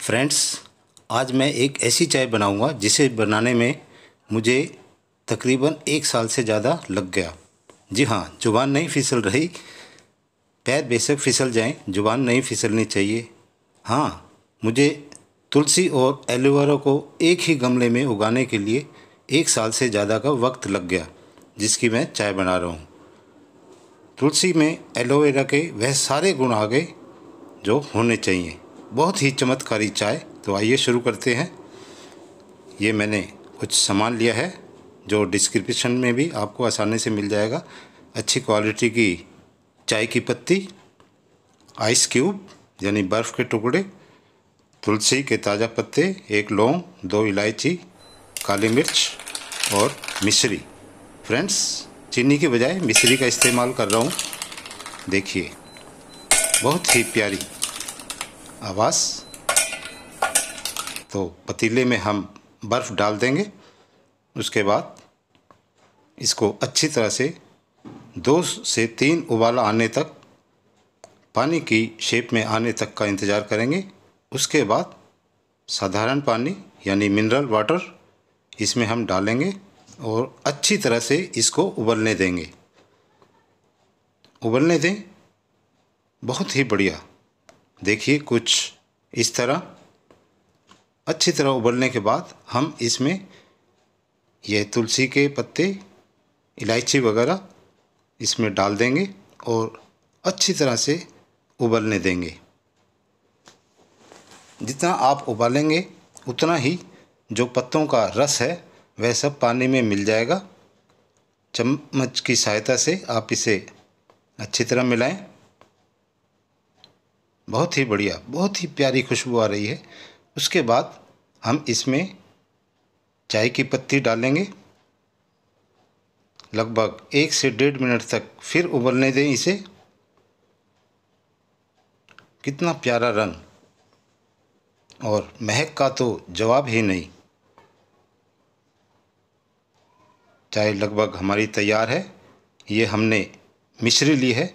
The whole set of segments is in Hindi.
फ्रेंड्स आज मैं एक ऐसी चाय बनाऊँगा जिसे बनाने में मुझे तकरीबन एक साल से ज़्यादा लग गया। जी हाँ ज़ुबान नहीं फिसल रही। पैर बेशक फिसल जाएँ, ज़ुबान नहीं फिसलनी चाहिए। हाँ मुझे तुलसी और एलोवेरा को एक ही गमले में उगाने के लिए एक साल से ज़्यादा का वक्त लग गया, जिसकी मैं चाय बना रहा हूँ। तुलसी में एलोवेरा के वह सारे गुण आ गए जो होने चाहिए। बहुत ही चमत्कारी चाय। तो आइए शुरू करते हैं। ये मैंने कुछ सामान लिया है, जो डिस्क्रिप्शन में भी आपको आसानी से मिल जाएगा। अच्छी क्वालिटी की चाय की पत्ती, आइस क्यूब, यानी बर्फ़ के टुकड़े, तुलसी के ताज़ा पत्ते, एक लौंग, दो इलायची, काली मिर्च और मिश्री। फ्रेंड्स, चीनी के बजाय मिश्री का इस्तेमाल कर रहा हूँ। देखिए, बहुत ही प्यारी। आवाज़। तो पतीले में हम बर्फ़ डाल देंगे। उसके बाद इसको अच्छी तरह से दो से तीन उबाला आने तक, पानी की शेप में आने तक का इंतज़ार करेंगे। उसके बाद साधारण पानी यानी मिनरल वाटर इसमें हम डालेंगे और अच्छी तरह से इसको उबलने देंगे। उबलने दें। बहुत ही बढ़िया। देखिए कुछ इस तरह। अच्छी तरह उबलने के बाद हम इसमें यह तुलसी के पत्ते, इलायची वगैरह इसमें डाल देंगे और अच्छी तरह से उबलने देंगे। जितना आप उबालेंगे, उतना ही जो पत्तों का रस है, वह सब पानी में मिल जाएगा। चम्मच की सहायता से आप इसे अच्छी तरह मिलाएँ। बहुत ही बढ़िया, बहुत ही प्यारी खुशबू आ रही है। उसके बाद हम इसमें चाय की पत्ती डालेंगे। लगभग एक से डेढ़ मिनट तक फिर उबलने दें इसे। कितना प्यारा रंग। और महक का तो जवाब ही नहीं। चाय लगभग हमारी तैयार है। ये हमने मिश्री ली है।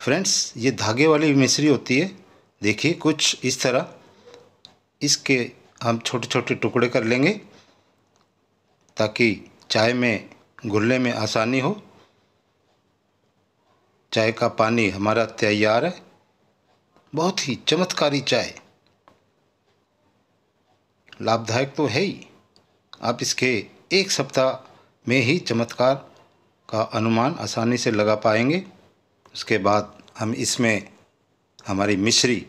फ्रेंड्स, ये धागे वाली मिश्री होती है। देखिए कुछ इस तरह। इसके हम छोटे छोटे टुकड़े कर लेंगे ताकि चाय में घुलने में आसानी हो। चाय का पानी हमारा तैयार है। बहुत ही चमत्कारी चाय। लाभदायक तो है ही। आप इसके एक सप्ताह में ही चमत्कार का अनुमान आसानी से लगा पाएँगे। उसके बाद हम इसमें हमारी मिश्री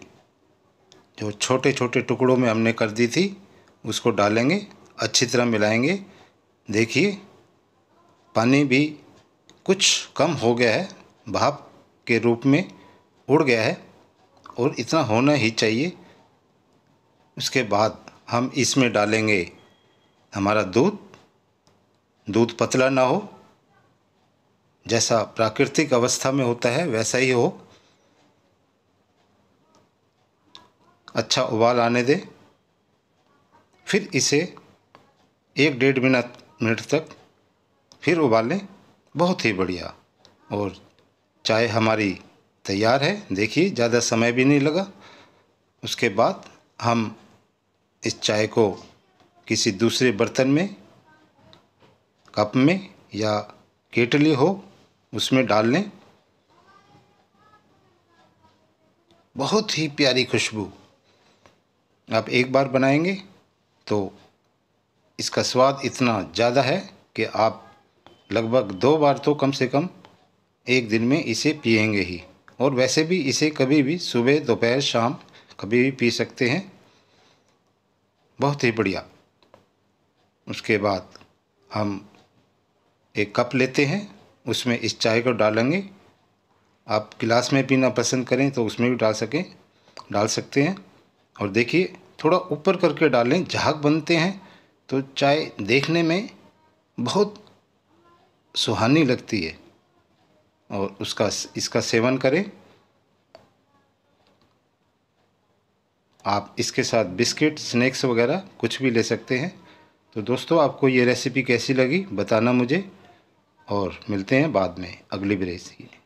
जो छोटे छोटे टुकड़ों में हमने कर दी थी, उसको डालेंगे, अच्छी तरह मिलाएँगे। देखिए, पानी भी कुछ कम हो गया है, भाप के रूप में उड़ गया है और इतना होना ही चाहिए। उसके बाद हम इसमें डालेंगे हमारा दूध। दूध पतला ना हो, जैसा प्राकृतिक अवस्था में होता है, वैसा ही हो। अच्छा उबाल आने दें। फिर इसे एक डेढ़ मिनट मिनट तक फिर उबालें। बहुत ही बढ़िया। और चाय हमारी तैयार है। देखिए, ज़्यादा समय भी नहीं लगा। उसके बाद हम इस चाय को किसी दूसरे बर्तन में, कप में या केटली हो, उसमें डाल लें। बहुत ही प्यारी खुशबू। आप एक बार बनाएँगे तो इसका स्वाद इतना ज़्यादा है कि आप लगभग दो बार तो कम से कम एक दिन में इसे पिएँगे ही। और वैसे भी इसे कभी भी सुबह, दोपहर, शाम कभी भी पी सकते हैं। बहुत ही बढ़िया। उसके बाद हम एक कप लेते हैं, उसमें इस चाय को डालेंगे। आप गिलास में पीना पसंद करें तो उसमें भी डाल सकें, डाल सकते हैं। और देखिए थोड़ा ऊपर करके डालें, झाग बनते हैं तो चाय देखने में बहुत सुहानी लगती है। और उसका, इसका सेवन करें। आप इसके साथ बिस्किट, स्नैक्स वगैरह कुछ भी ले सकते हैं। तो दोस्तों, आपको ये रेसिपी कैसी लगी बताना मुझे। और मिलते हैं बाद में अगली रेसिपी